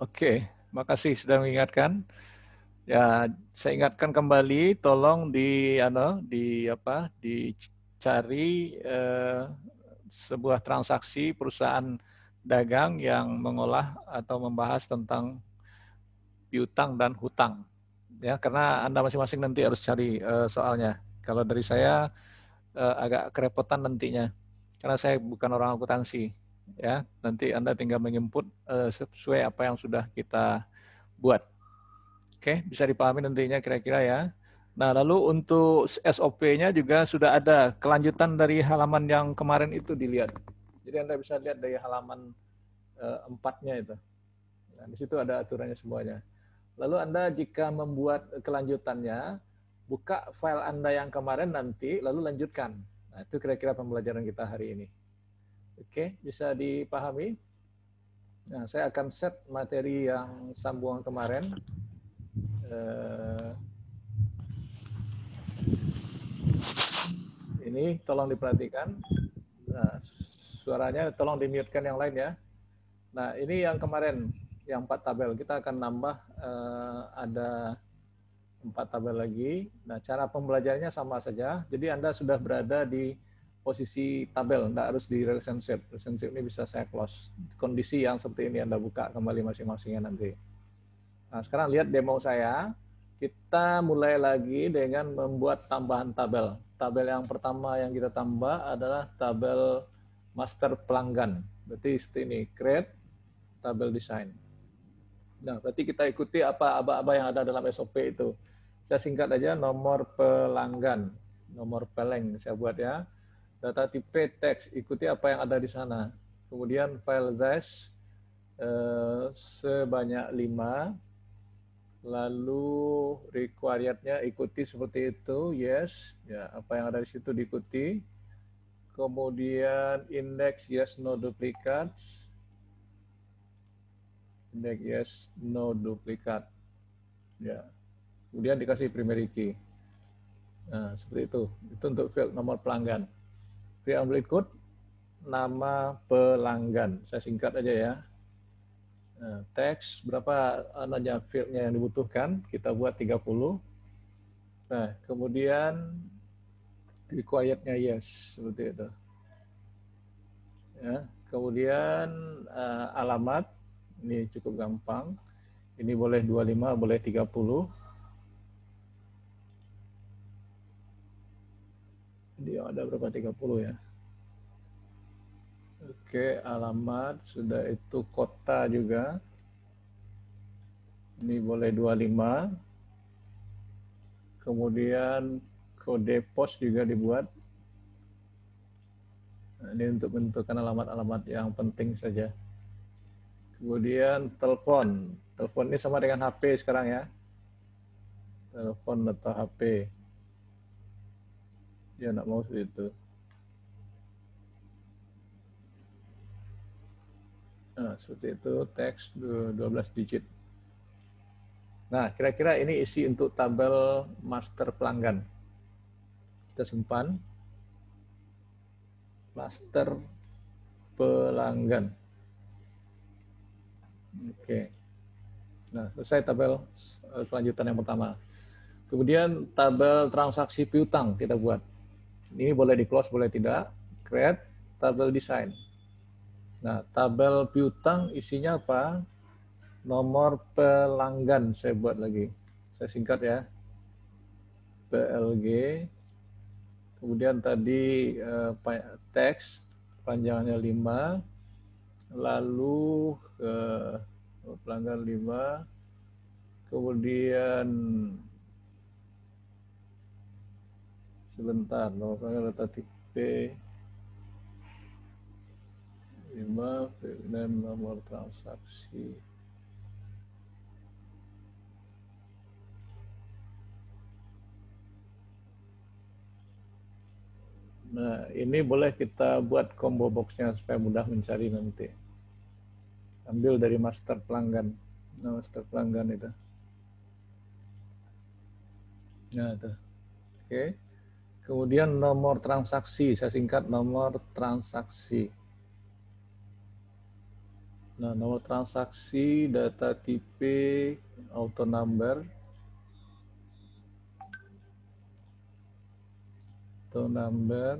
Oke, makasih sudah mengingatkan. Ya, saya ingatkan kembali, tolong di ano, di apa, dicari eh, sebuah transaksi perusahaan dagang yang mengolah atau membahas tentang piutang dan hutang. Ya, karena Anda masing-masing nanti harus cari uh, soalnya. Kalau dari saya uh, agak kerepotan nantinya. Karena saya bukan orang akuntansi ya. Nanti anda tinggal menjemput uh, sesuai apa yang sudah kita buat. Oke bisa dipahami nantinya kira-kira ya. Nah lalu untuk SOP-nya juga sudah ada kelanjutan dari halaman yang kemarin itu dilihat. Jadi anda bisa lihat dari halaman uh, empatnya itu. Nah, di situ ada aturannya semuanya. Lalu anda jika membuat kelanjutannya buka file anda yang kemarin nanti lalu lanjutkan. Nah itu kira-kira pembelajaran kita hari ini Oke, bisa dipahami? Nah, saya akan set materi yang sambungan kemarin. Uh, ini tolong diperhatikan. Nah, suaranya tolong dimute-kan yang lain ya. Nah, ini yang kemarin, yang empat tabel. Kita akan nambah uh, ada empat tabel lagi. Nah, cara pembelajarannya sama saja. Jadi Anda sudah berada di posisi tabel, tidak harus di relationship. Relationship ini bisa saya close. Kondisi yang seperti ini Anda buka kembali masing-masingnya nanti. Nah, sekarang lihat demo saya. Kita mulai lagi dengan membuat tambahan tabel. Tabel yang pertama yang kita tambah adalah tabel master pelanggan. Berarti seperti ini, create tabel design. Nah, berarti kita ikuti apa aba-aba yang ada dalam SOP itu. Saya singkat aja nomor pelanggan, nomor peleng saya buat ya data tipe teks, ikuti apa yang ada di sana. Kemudian file size eh, sebanyak 5. Lalu requirednya ikuti seperti itu, yes. Ya, apa yang ada di situ diikuti. Kemudian index yes no duplicates. Index yes no duplicate. Ya. Kemudian dikasih primary key. Nah, seperti itu. Itu untuk field nomor pelanggan preamble code nama pelanggan. Saya singkat aja ya. Nah, teks berapa ananya fieldnya yang dibutuhkan, kita buat 30. Nah, kemudian requirednya yes, seperti itu. Ya, kemudian uh, alamat, ini cukup gampang. Ini boleh 25, boleh 30. Dia ada berapa? 30 ya. Oke alamat sudah itu kota juga. Ini boleh 25 kemudian kode pos juga dibuat. Nah, ini untuk menentukan alamat-alamat yang penting saja. Kemudian telepon. Telepon ini sama dengan HP sekarang ya. Telepon atau HP dia nak mau seperti itu. Nah, seperti itu teks 12 digit. Nah, kira-kira ini isi untuk tabel master pelanggan. Kita simpan. Master pelanggan. Oke. Nah, selesai tabel eh, kelanjutan yang pertama. Kemudian tabel transaksi piutang kita buat. Ini boleh di close, boleh tidak. Create tabel design. Nah, tabel piutang isinya apa? Nomor pelanggan saya buat lagi. Saya singkat ya. PLG. Kemudian tadi eh, teks panjangnya 5. Lalu eh, pelanggan 5. Kemudian sebentar nomor data tipe 5 name nomor transaksi Nah, ini boleh kita buat combo boxnya supaya mudah mencari nanti. Ambil dari master pelanggan. Nah, master pelanggan itu. Nah, itu. Oke. Okay. Kemudian nomor transaksi, saya singkat nomor transaksi. Nah, nomor transaksi, data tipe, auto number, auto number,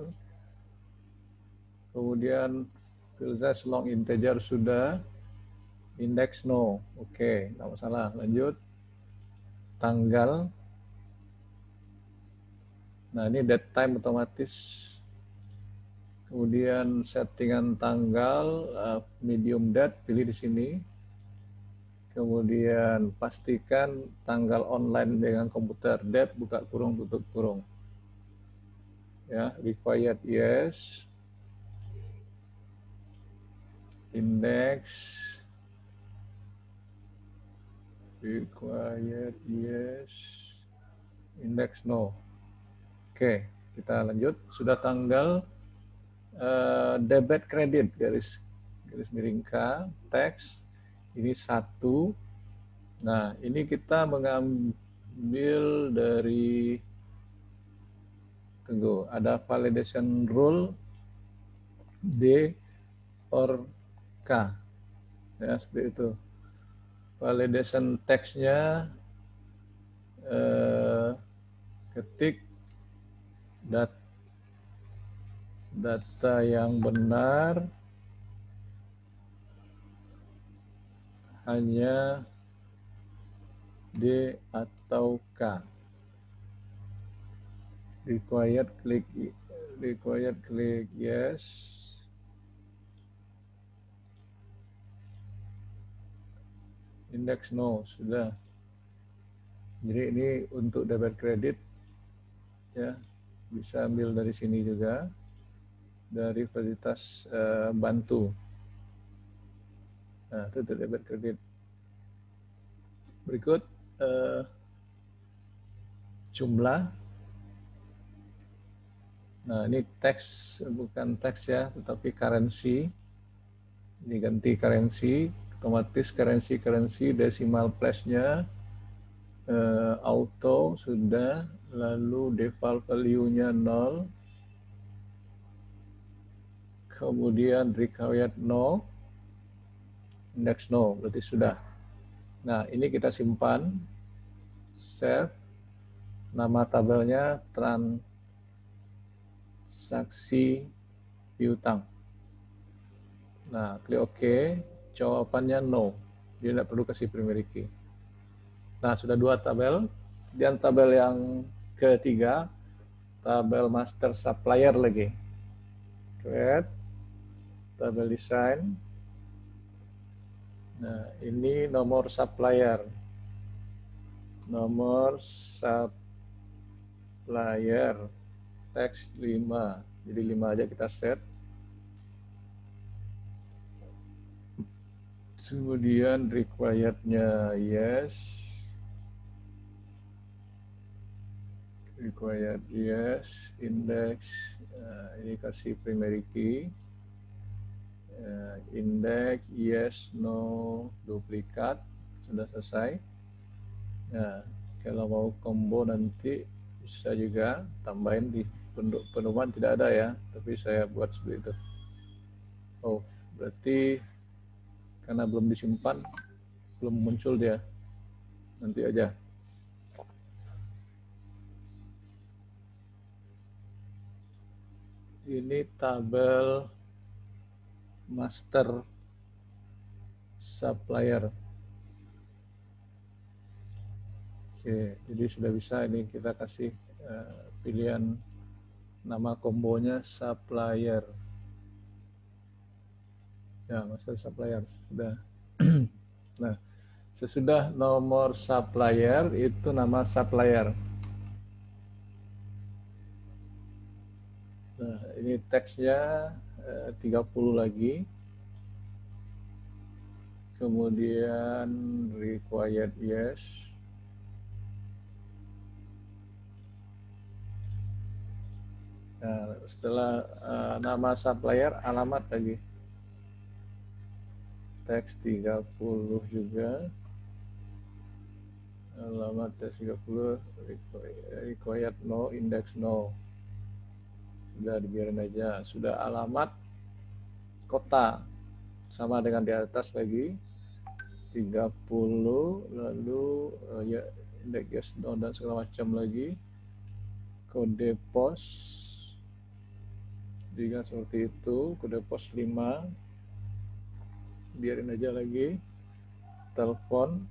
kemudian field size long integer sudah, index no, oke, okay, nggak masalah. Lanjut, tanggal, nah ini date time otomatis Kemudian settingan tanggal, uh, medium date, pilih di sini. Kemudian pastikan tanggal online dengan komputer date, buka kurung, tutup kurung. Ya, required yes. Index. Required yes. Index no. Oke, kita lanjut. Sudah tanggal uh, debit kredit garis garis miring K teks ini satu. Nah ini kita mengambil dari tunggu ada validation rule D or K. Ya seperti itu. Validation teksnya eh, ketik dat data yang benar hanya D atau K. Required klik required klik yes. Index no sudah. Jadi ini untuk debit kredit ya bisa ambil dari sini juga dari fasilitas uh, bantu. Nah, itu debit kredit. Berikut uh, jumlah. Nah, ini teks bukan teks ya, tetapi currency. Ini ganti currency, otomatis currency currency decimal place-nya uh, auto sudah, lalu default value-nya 0 kemudian required no, index no, berarti sudah. Nah, ini kita simpan, save, nama tabelnya transaksi piutang. Nah, klik OK, jawabannya no, dia tidak perlu kasih primary key. Nah, sudah dua tabel, dan tabel yang ketiga, tabel master supplier lagi. Create, tabel desain. Nah, ini nomor supplier. Nomor supplier teks 5. Jadi 5 aja kita set. Kemudian required-nya yes. Required yes, index, nah, ini kasih primary key. Uh, index yes no duplikat sudah selesai. Nah kalau mau combo nanti bisa juga tambahin di penuman tidak ada ya tapi saya buat seperti itu. Oh berarti karena belum disimpan belum muncul dia. Nanti aja ini tabel master supplier. Oke, jadi sudah bisa ini kita kasih uh, pilihan nama kombonya supplier. Ya, master supplier sudah. nah, sesudah nomor supplier itu nama supplier. Ini teksnya 30 eh, lagi. Kemudian required yes. Nah, setelah uh, nama supplier, alamat lagi. Teks 30 juga. Alamat teks 30, required no, index no sudah dibiarin aja. Sudah alamat kota. Sama dengan di atas lagi. 30 lalu uh, ya indeks yes no dan segala macam lagi. Kode pos. Jika seperti itu kode pos 5 biarin aja lagi. Telepon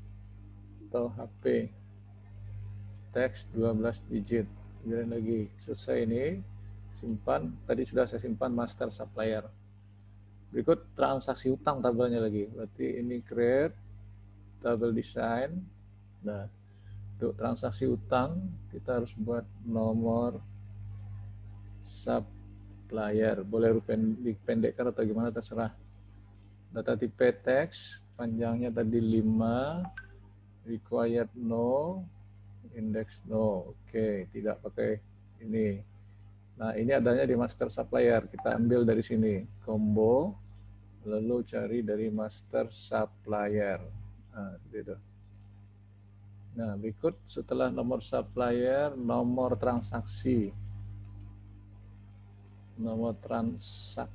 atau HP teks 12 digit. Biarin lagi. Selesai ini simpan tadi sudah saya simpan master supplier. Berikut transaksi utang tabelnya lagi. Berarti ini create tabel design. Nah untuk transaksi utang kita harus buat nomor supplier. Boleh dipendekkan atau gimana terserah. Data tipe teks panjangnya tadi 5 required no index no. Oke okay, tidak pakai ini nah ini adanya di master supplier kita ambil dari sini combo lalu cari dari master supplier nah gitu Nah, berikut setelah nomor supplier, nomor transaksi. Nomor transaksi.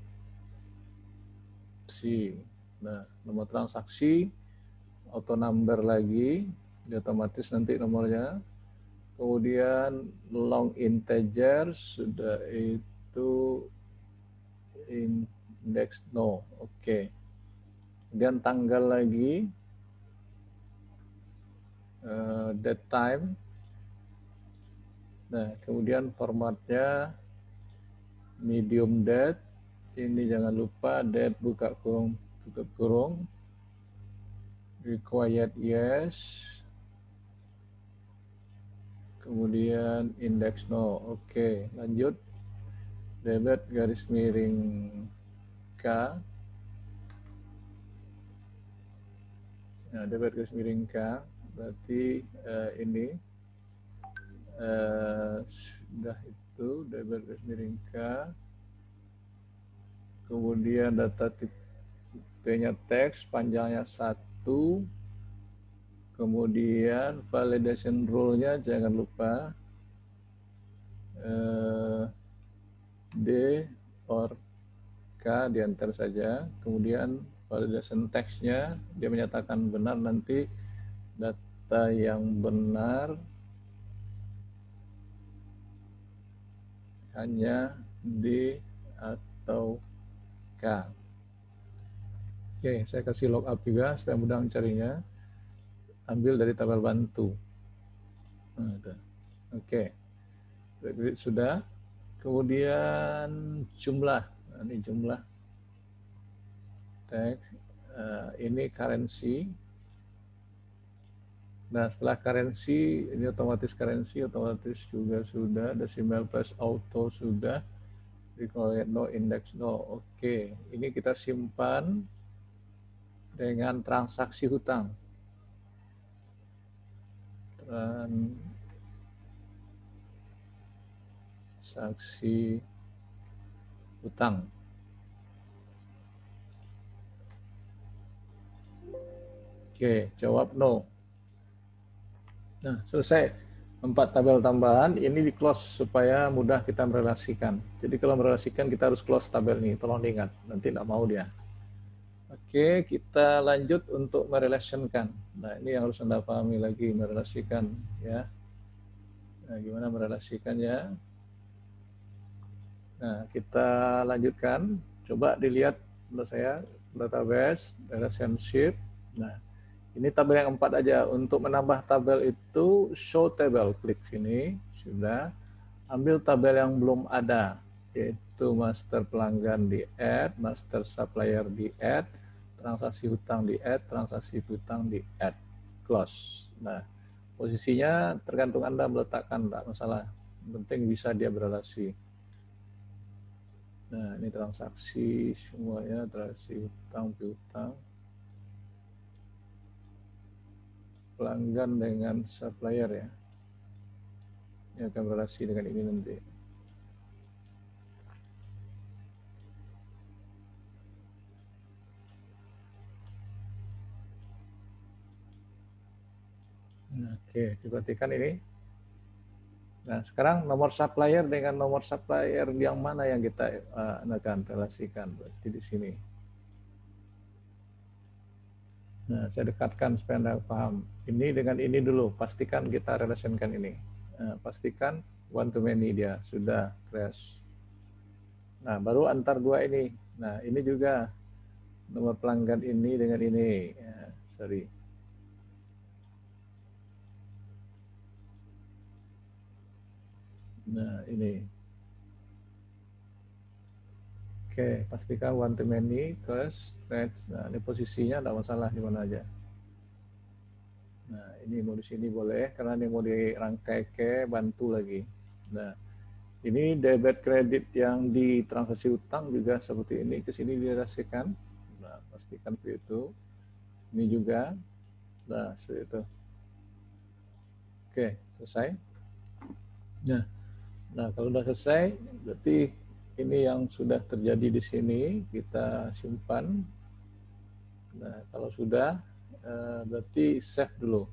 Nah, nomor transaksi, auto number lagi, otomatis nanti nomornya. Kemudian long integer, sudah itu index no. Oke. Okay. Kemudian tanggal lagi, uh, that time. Nah, kemudian formatnya medium date. Ini jangan lupa date buka kurung tutup kurung. Required yes. Kemudian index no. Oke, okay, lanjut. Debit garis miring K. Nah, debit garis miring K berarti uh, ini uh, sudah itu debit garis miring K kemudian data tipenya teks panjangnya satu kemudian validation rule-nya jangan lupa uh, D or K diantar saja kemudian validation teksnya dia menyatakan benar nanti data yang benar hanya D atau K. Oke, saya kasih log juga supaya mudah mencarinya. Ambil dari tabel bantu. Nah, Oke, sudah. Kemudian jumlah. Nah, ini jumlah teks. Uh, ini currency Nah, setelah currency, ini otomatis currency, otomatis juga sudah, decimal plus auto sudah, required no index no. Oke, ini kita simpan dengan transaksi hutang. Transaksi hutang. Oke, jawab no. Nah, selesai empat tabel tambahan, ini di close supaya mudah kita merelasikan. Jadi kalau merelasikan kita harus close tabel ini, tolong diingat, nanti tidak mau dia. Oke, kita lanjut untuk merelasionkan. Nah, ini yang harus Anda pahami lagi, merelasikan. ya. Nah, gimana merelasikannya? Nah, kita lanjutkan. Coba dilihat menurut saya database, relationship. Nah, ini tabel yang empat aja. Untuk menambah tabel itu show table, klik sini sudah. Ambil tabel yang belum ada, yaitu master pelanggan di add, master supplier di add, transaksi hutang di add, transaksi hutang di add, close. Nah, posisinya tergantung Anda meletakkan, tidak masalah. Penting bisa dia berrelasi. Nah, ini transaksi semuanya, transaksi hutang, piutang. pelanggan dengan supplier ya. Ini akan berrelasi dengan ini nanti. Oke, diperhatikan ini. Nah, sekarang nomor supplier dengan nomor supplier yang mana yang kita uh, akan relasikan? Berarti di sini. Nah, saya dekatkan supaya Anda paham. Ini dengan ini dulu, pastikan kita relationkan ini. Nah, pastikan one to many dia, sudah crash. Nah, baru antar dua ini. Nah, ini juga nomor pelanggan ini dengan ini. Ya, sorry. Nah, ini. Oke, pastikan one to many, crash, crash. Nah, ini posisinya tidak masalah di mana aja. Nah, ini mau di sini boleh, karena ini mau dirangkai ke bantu lagi. Nah, ini debit kredit yang di transaksi utang juga seperti ini ke sini dirasikan. Nah, pastikan itu. Ini juga. Nah, seperti itu. Oke, selesai. Nah, nah kalau sudah selesai, berarti ini yang sudah terjadi di sini kita simpan. Nah, kalau sudah, eh, berarti save dulu.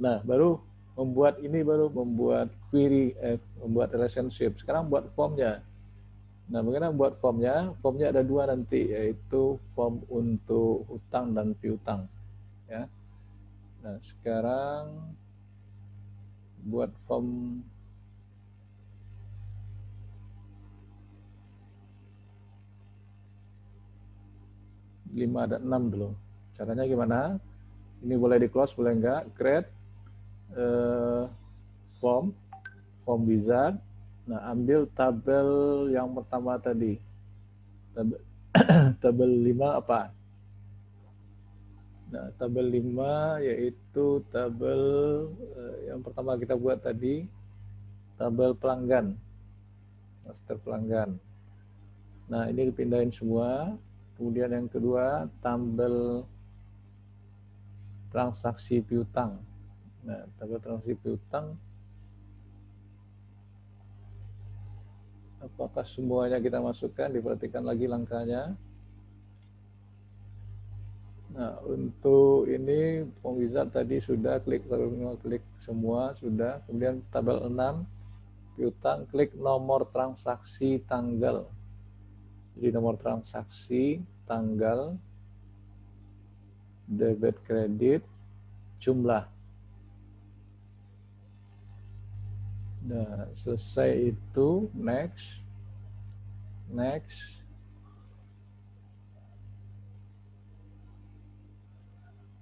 Nah, baru membuat ini baru membuat query, eh, membuat relationship. Sekarang buat formnya. Nah, bagaimana buat formnya? Formnya ada dua nanti, yaitu form untuk hutang dan piutang. Ya. Nah, sekarang buat form lima dan enam dulu. Caranya gimana? Ini boleh di close, boleh enggak? Create uh, form, form wizard. Nah, ambil tabel yang pertama tadi. Tabel, tabel 5 apa? Nah, tabel 5 yaitu tabel uh, yang pertama kita buat tadi, tabel pelanggan. Master pelanggan. Nah, ini dipindahin semua. Kemudian yang kedua, tabel transaksi piutang. Nah, tabel transaksi piutang apakah semuanya kita masukkan? Diperhatikan lagi langkahnya. Nah, untuk ini pemwizard tadi sudah klik terminal klik semua sudah. Kemudian tabel 6 piutang klik nomor transaksi tanggal. Jadi nomor transaksi tanggal debit kredit jumlah Nah, selesai itu next, next.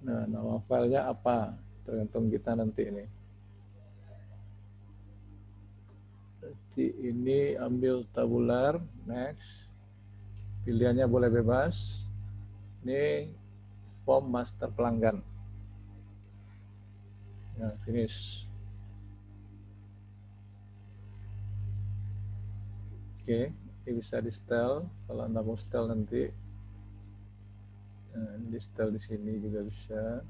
Nah, nama filenya apa? Tergantung kita nanti ini. Jadi ini ambil tabular, next. Pilihannya boleh bebas. Ini form master pelanggan. Nah, finish. Oke, ini bisa di setel. Kalau Anda mau setel nanti, nah, di setel di sini juga bisa.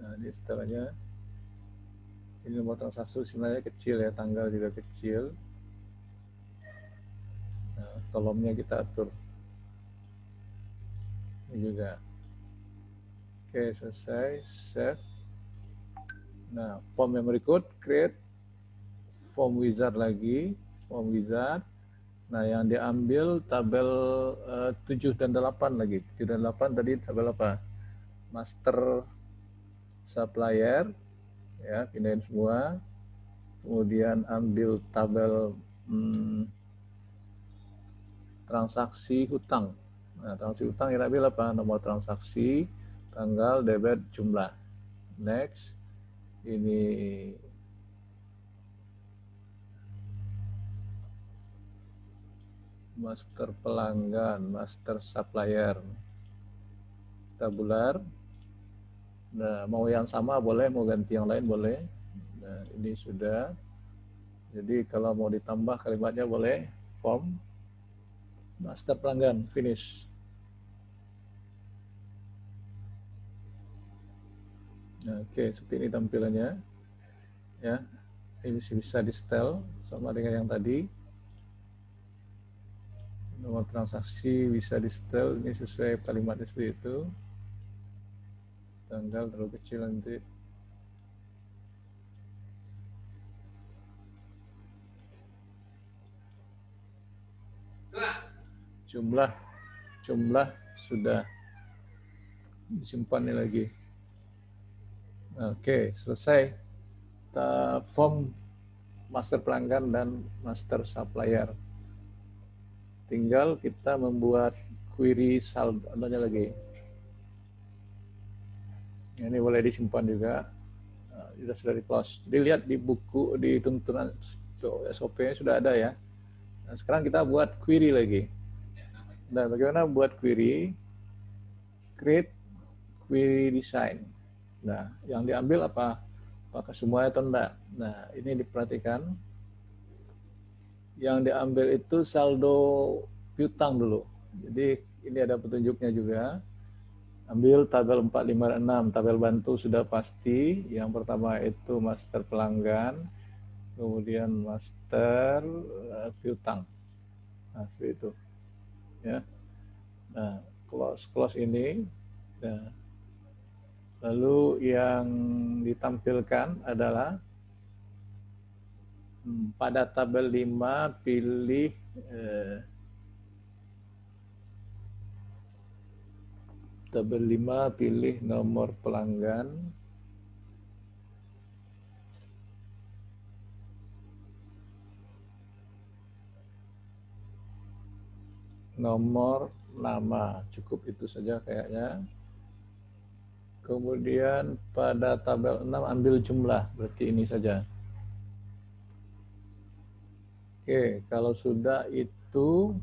Nah, di setel. Ini nomor transaksi sebenarnya kecil ya, tanggal juga kecil. Kolomnya kita atur. Ini juga. Oke, selesai. Save. Nah, form yang berikut, create form wizard lagi form wizard. Nah, yang diambil tabel uh, 7 dan 8 lagi. 7 dan 8 tadi tabel apa? Master supplier ya, pindahin semua. Kemudian ambil tabel hmm, transaksi hutang. Nah, transaksi hutang yang ambil apa? Nomor transaksi, tanggal, debit, jumlah. Next. Ini master pelanggan, master supplier, tabular. Nah, mau yang sama boleh, mau ganti yang lain boleh. Nah, ini sudah. Jadi kalau mau ditambah kalimatnya boleh form master pelanggan finish. Oke, seperti ini tampilannya. Ya, ini bisa di setel sama dengan yang tadi nomor transaksi bisa di setel ini sesuai kalimatnya seperti itu tanggal terlalu kecil nanti jumlah jumlah sudah disimpan ini lagi. Oke, selesai. Kita form master pelanggan dan master supplier. Tinggal kita membuat query saldonya lagi. Ini boleh disimpan juga. Nah, sudah sudah di close. Dilihat di buku di tuntunan SOP sudah ada ya. Nah, sekarang kita buat query lagi. Nah, bagaimana buat query? Create query design. Nah, yang diambil apa? Apakah semuanya atau enggak? Nah, ini diperhatikan. Yang diambil itu saldo piutang dulu. Jadi ini ada petunjuknya juga. Ambil tabel 456, tabel bantu sudah pasti. Yang pertama itu master pelanggan, kemudian master uh, piutang. Nah, seperti itu. Ya. Nah, close close ini. Nah, lalu yang ditampilkan adalah hmm, pada tabel 5 pilih eh, tabel 5 pilih nomor pelanggan nomor nama cukup itu saja kayaknya kemudian pada tabel 6 ambil jumlah berarti ini saja oke kalau sudah itu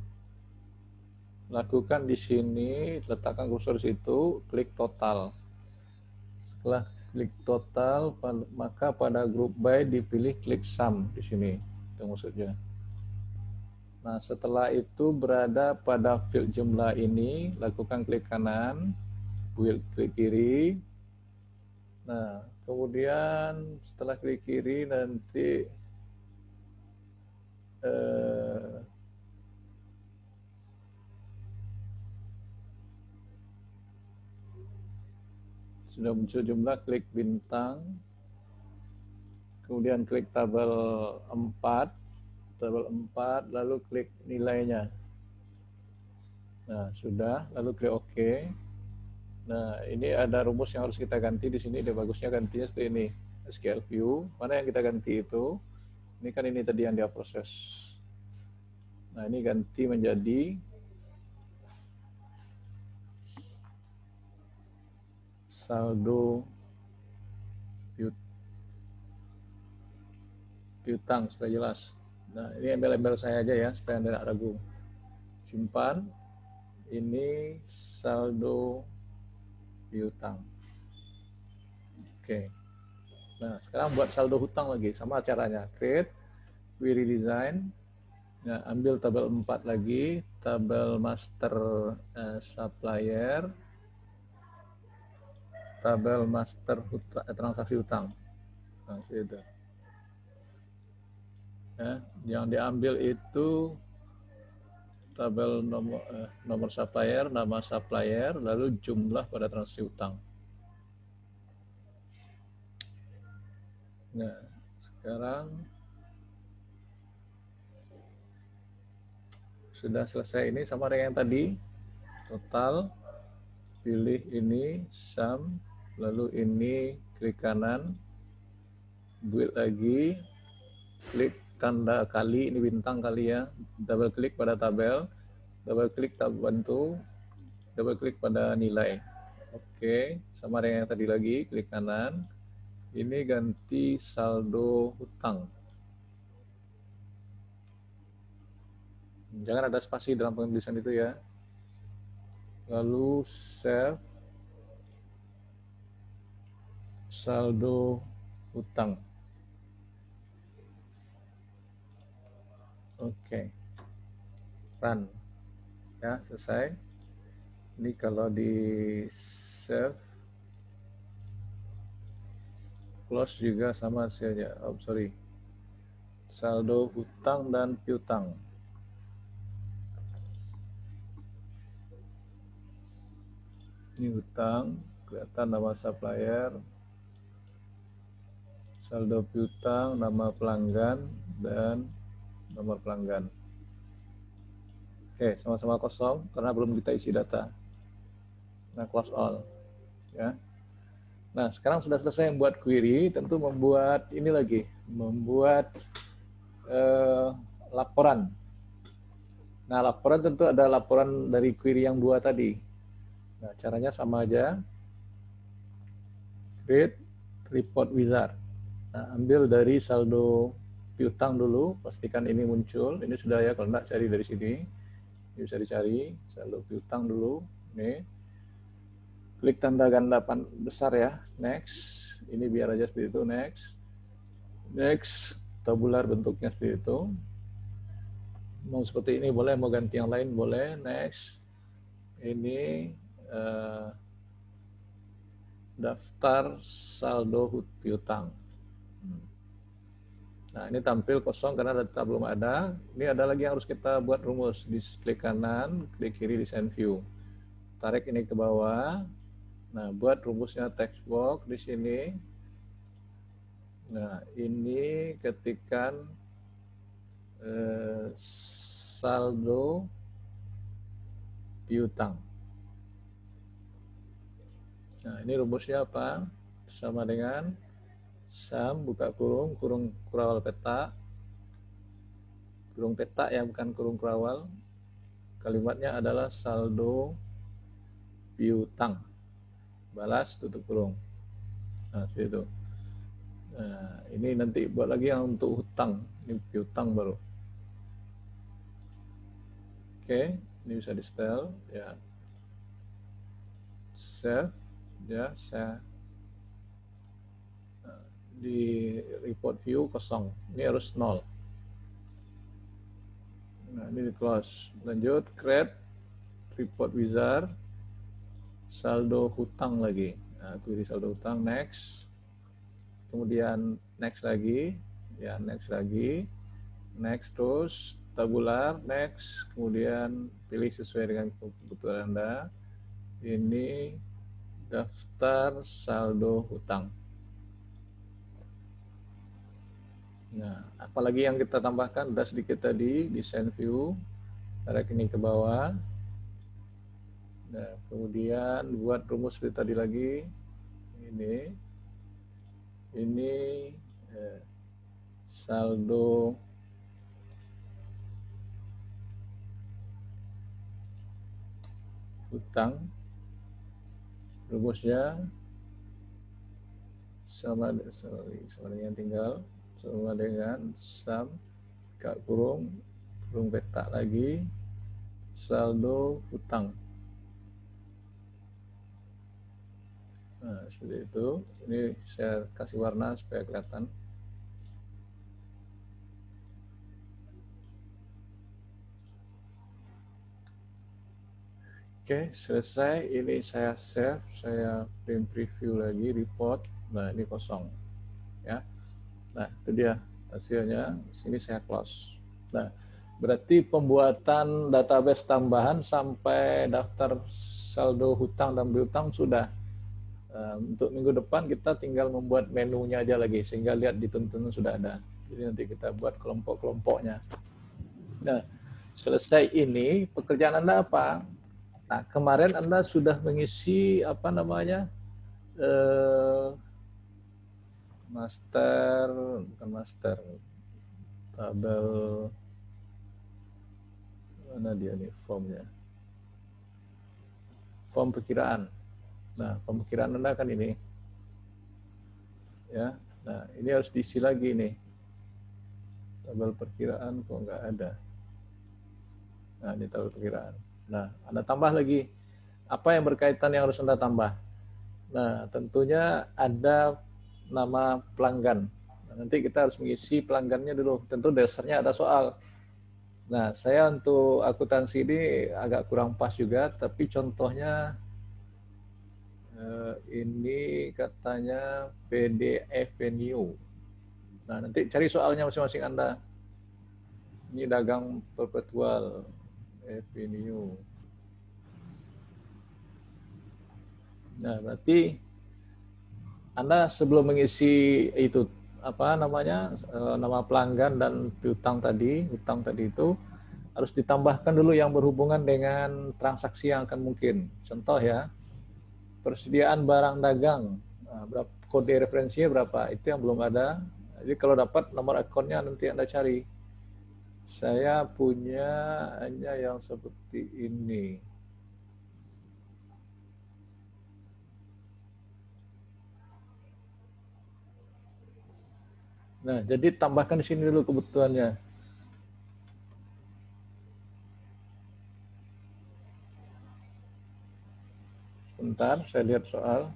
lakukan di sini, letakkan kursor situ, klik total. Setelah klik total, maka pada group by dipilih klik sum di sini. Itu maksudnya. Nah, setelah itu berada pada field jumlah ini, lakukan klik kanan, klik kiri. Nah, kemudian setelah klik kiri nanti eh, sudah muncul jumlah, klik bintang, kemudian klik tabel 4, tabel 4, lalu klik nilainya. Nah, sudah, lalu klik OK. Nah, ini ada rumus yang harus kita ganti di sini, dia bagusnya gantinya seperti ini. SQL view, mana yang kita ganti itu? Ini kan ini tadi yang dia proses. Nah, ini ganti menjadi saldo piutang supaya jelas. Nah, ini embel-embel saya aja ya supaya Anda tidak ragu. Simpan. Ini saldo piutang. Oke. Nah, sekarang buat saldo hutang lagi sama caranya. Create query design. Nah, ambil tabel 4 lagi, tabel master uh, supplier tabel master huta, eh, transaksi utang. Nah, itu. Ya, yang diambil itu tabel nomor eh, nomor supplier, nama supplier, lalu jumlah pada transaksi utang. Nah, sekarang sudah selesai ini sama dengan yang tadi total pilih ini sum lalu ini klik kanan, build lagi, klik tanda kali, ini bintang kali ya, double klik pada tabel, double klik tab bantu, double klik pada nilai. Oke, sama dengan yang tadi lagi, klik kanan, ini ganti saldo hutang. Jangan ada spasi dalam penulisan itu ya. Lalu save saldo hutang. Oke. Okay. Run. Ya, selesai. Ini kalau di save close juga sama hasilnya. Oh, sorry. Saldo hutang dan piutang. Ini hutang, kelihatan nama supplier, saldo piutang, nama pelanggan, dan nomor pelanggan. Oke, sama-sama kosong karena belum kita isi data. Nah, close all. Ya. Nah, sekarang sudah selesai membuat query, tentu membuat ini lagi, membuat eh, laporan. Nah, laporan tentu ada laporan dari query yang dua tadi. Nah, caranya sama aja. Create report wizard. Nah, ambil dari saldo piutang dulu, pastikan ini muncul. Ini sudah ya, kalau enggak cari dari sini. Ini bisa dicari, saldo piutang dulu. Ini. Klik tanda ganda besar ya, next. Ini biar aja seperti itu, next. Next, tabular bentuknya seperti itu. Mau seperti ini boleh, mau ganti yang lain boleh, next. Ini uh, daftar saldo piutang. Hmm. Nah, ini tampil kosong karena data belum ada. Ini ada lagi yang harus kita buat rumus. Di klik kanan, klik kiri send view. Tarik ini ke bawah. Nah, buat rumusnya text box di sini. Nah, ini ketikan eh, saldo piutang. Nah, ini rumusnya apa? Sama dengan SAM, buka kurung, kurung kurawal peta, kurung peta yang bukan kurung kurawal. Kalimatnya adalah saldo piutang. Balas, tutup kurung. Nah, seperti itu. Nah, ini nanti buat lagi yang untuk hutang. Ini piutang baru. Oke, ini bisa di setel. Ya. Save ya saya di report view kosong. Ini harus nol. Nah ini di close. Lanjut create report wizard. Saldo hutang lagi. Nah query saldo hutang next. Kemudian next lagi. Ya next lagi. Next terus tabular next. Kemudian pilih sesuai dengan kebutuhan anda. Ini daftar saldo hutang. Nah, apalagi yang kita tambahkan sudah sedikit tadi di send view, tarik ini ke bawah. Nah, kemudian buat rumus seperti tadi lagi. Ini, ini eh, saldo hutang rumusnya sama sorry, sama dengan tinggal sama dengan sum kak kurung kurung petak lagi saldo hutang nah seperti itu ini saya kasih warna supaya kelihatan Oke, selesai. Ini saya save, saya print preview lagi, report. Nah, ini kosong. Ya. Nah, itu dia hasilnya. Sini saya close. Nah, berarti pembuatan database tambahan sampai daftar saldo hutang dan berhutang sudah. Uh, untuk minggu depan kita tinggal membuat menunya aja lagi sehingga lihat di tuntunan sudah ada. Jadi nanti kita buat kelompok-kelompoknya. Nah, selesai ini pekerjaan Anda apa? Nah, kemarin Anda sudah mengisi apa namanya? Eh, master, bukan master, tabel mana dia nih formnya? Form perkiraan. Nah, pemikiran Anda kan ini. Ya. Nah, ini harus diisi lagi nih. Tabel perkiraan kok nggak ada. Nah, ini tabel perkiraan. Nah, Anda tambah lagi apa yang berkaitan yang harus Anda tambah. Nah, tentunya ada nama pelanggan. Nah, nanti kita harus mengisi pelanggannya dulu. Tentu dasarnya ada soal. Nah, saya untuk akuntansi ini agak kurang pas juga, tapi contohnya eh, ini katanya PD Avenue. Nah, nanti cari soalnya masing-masing Anda. Ini dagang perpetual Avenue. Nah, berarti Anda sebelum mengisi itu apa namanya eh, nama pelanggan dan piutang tadi, utang tadi itu harus ditambahkan dulu yang berhubungan dengan transaksi yang akan mungkin. Contoh ya, persediaan barang dagang. Nah, berapa, kode referensinya berapa? Itu yang belum ada. Jadi kalau dapat nomor akunnya nanti Anda cari. Saya punya hanya yang seperti ini. Nah, jadi tambahkan di sini dulu kebutuhannya. Sebentar, saya lihat soal.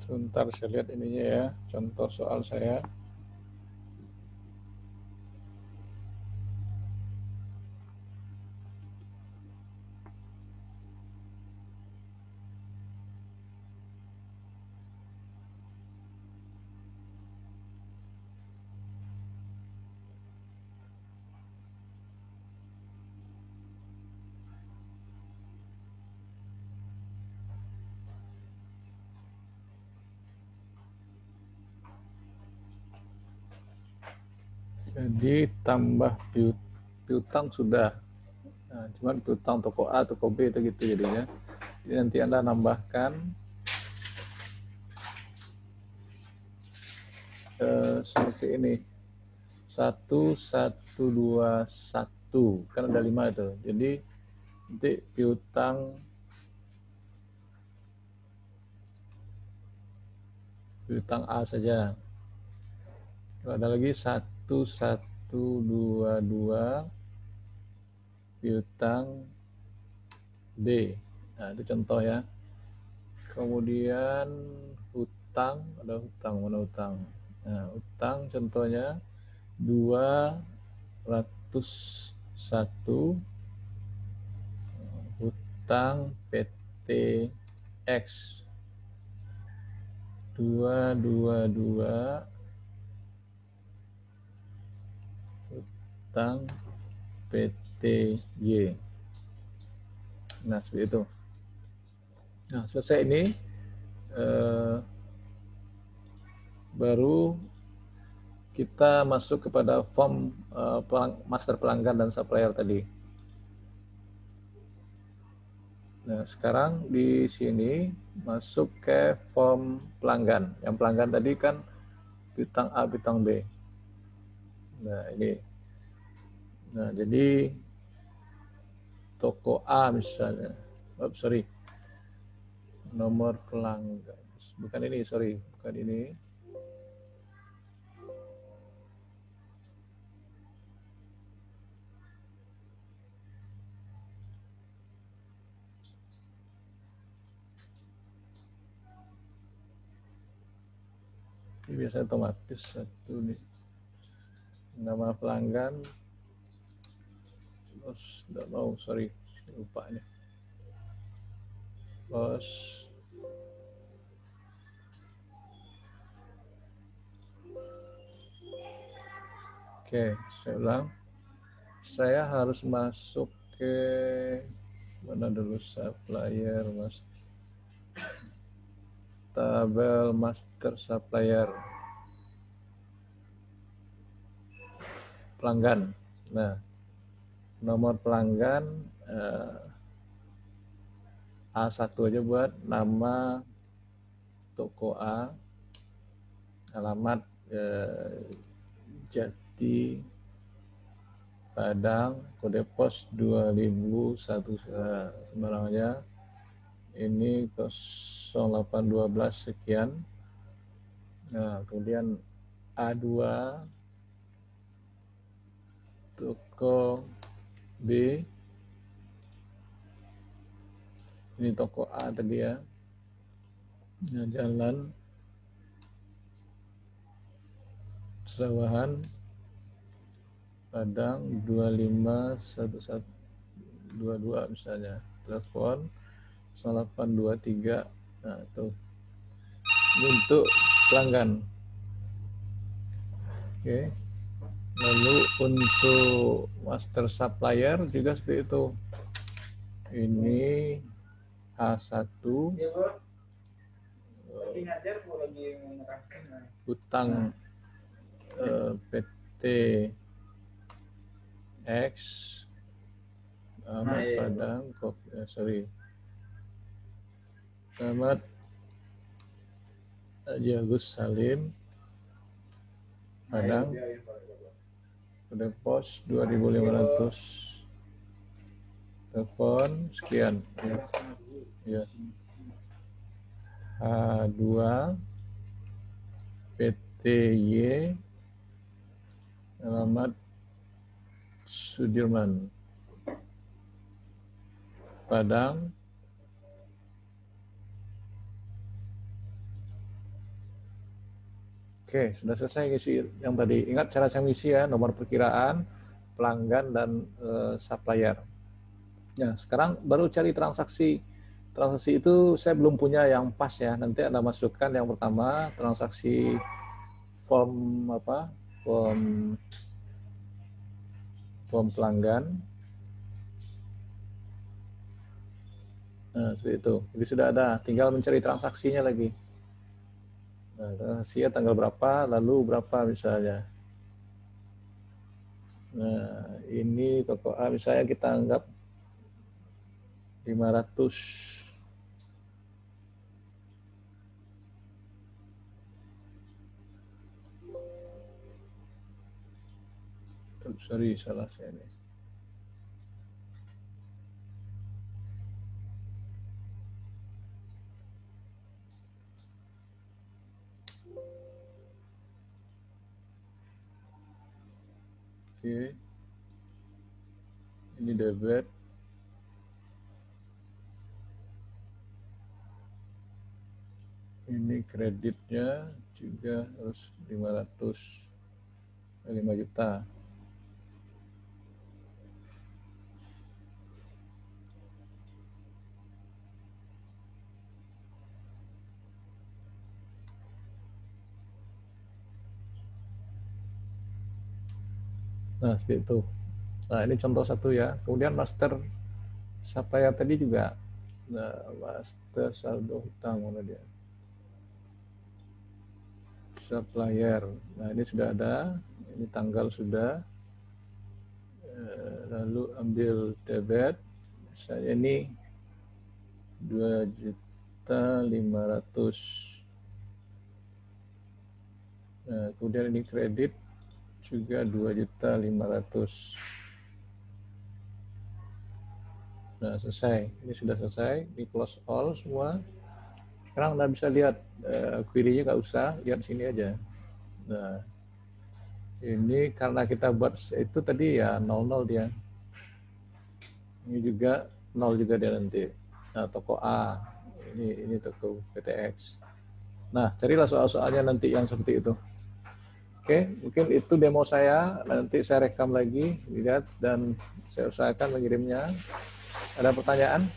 Sebentar saya lihat ininya ya, contoh soal saya. Jadi tambah piutang sudah. Nah, cuman piutang toko A, toko B itu gitu jadinya. Jadi nanti Anda nambahkan eh, seperti ini. Satu, satu, dua, satu. Kan ada lima itu. Jadi nanti piutang piutang A saja. Ada lagi satu satu 122 piutang D. Nah, itu contoh ya. Kemudian hutang, ada hutang, mana hutang? Nah, hutang contohnya 201 hutang PT X 222 tentang PTY. Nah, seperti itu. Nah, selesai ini, eh, baru kita masuk kepada form eh, pelang, master pelanggan dan supplier tadi. Nah, sekarang di sini masuk ke form pelanggan. Yang pelanggan tadi kan bintang A, bintang B. Nah, ini Nah, jadi toko A misalnya, oh, sorry, nomor pelanggan, bukan ini, sorry, bukan ini. Ini biasa otomatis satu nih. Nama pelanggan Bos, tidak mau, sorry, lupa nih. Bos. Oke, saya ulang. Saya harus masuk ke mana dulu supplier mas tabel master supplier pelanggan. Nah, nomor pelanggan eh, A1 aja buat nama toko A, alamat eh, Jati Padang, kode pos 2001 sembarang aja. Ini 0812 sekian. Nah, kemudian A2 toko B ini toko A tadi ya nah, jalan pesawahan Padang 251122 misalnya. Telepon 0823. Nah, itu. Ini untuk pelanggan. Oke. Lalu untuk master supplier juga seperti itu. Ini H1 hutang eh, PT X Ahmad Padang kopi, eh, sorry. Ahmad Haji Agus Salim Padang pada pos 2500 telepon sekian ya. ya. H2 PTY alamat Sudirman Padang Oke, sudah selesai ngisi yang tadi. Ingat cara saya ngisi ya, nomor perkiraan, pelanggan, dan uh, supplier. Ya, sekarang baru cari transaksi. Transaksi itu saya belum punya yang pas ya. Nanti Anda masukkan yang pertama, transaksi form apa? Form form pelanggan. Nah, seperti itu. Jadi sudah ada, tinggal mencari transaksinya lagi. Nah, transaksinya tanggal berapa, lalu berapa misalnya. Nah, ini toko A misalnya kita anggap 500 sorry salah saya nih. Oke. Ini debit. Ini kreditnya harus 500 5 juta. Nah, seperti itu. Nah, ini contoh satu ya. Kemudian master siapa ya tadi juga. Nah, master saldo hutang mana dia? Supplier. Nah, ini sudah ada. Ini tanggal sudah. Eh, lalu ambil debit. Saya ini 2 juta 500. Nah, kemudian ini kredit juga 2 juta 500 nah selesai ini sudah selesai di close all semua sekarang anda bisa lihat uh, query-nya nggak usah lihat sini aja nah ini karena kita buat itu tadi ya 00 dia ini juga 0 juga dia nanti nah toko A ini ini toko PTX nah carilah soal-soalnya nanti yang seperti itu Oke, mungkin itu demo saya. Nanti saya rekam lagi, lihat, dan saya usahakan mengirimnya. Ada pertanyaan?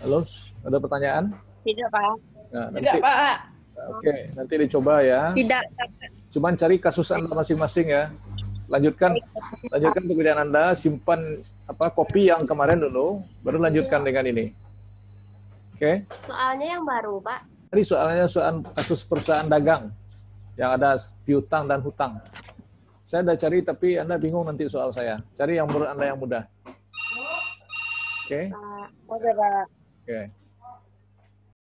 Halo, ada pertanyaan? Tidak, Pak. Nah, nanti, Tidak, Pak. Oke, nanti dicoba ya. Tidak. Cuman cari kasus Anda masing-masing ya. Lanjutkan lanjutkan pekerjaan Anda, simpan apa kopi yang kemarin dulu, baru lanjutkan dengan ini. Oke? Soalnya yang baru, Pak. Tadi soalnya soal kasus perusahaan dagang yang ada piutang dan hutang. Saya sudah cari tapi Anda bingung nanti soal saya. Cari yang menurut Anda yang mudah. Oke? Okay? Oke, Pak. Oke. Okay.